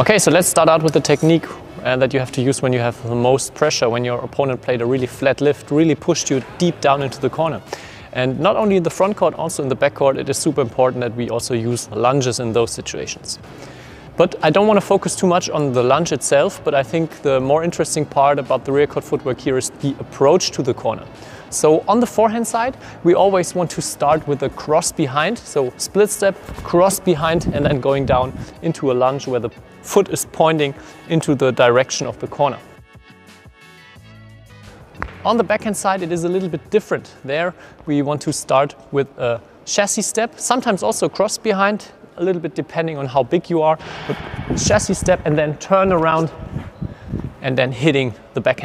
Okay, so let's start out with the technique uh, that you have to use when you have the most pressure, when your opponent played a really flat lift, really pushed you deep down into the corner. And not only in the front court, also in the back court, it is super important that we also use lunges in those situations. But I don't want to focus too much on the lunge itself, but I think the more interesting part about the rear court footwork here is the approach to the corner. So on the forehand side, we always want to start with a cross behind. So split step, cross behind, and then going down into a lunge where the foot is pointing into the direction of the corner. On the backhand side, it is a little bit different. There, we want to start with a chassis step, sometimes also cross behind, a little bit depending on how big you are, but chassis step and then turn around and then hitting the backhand.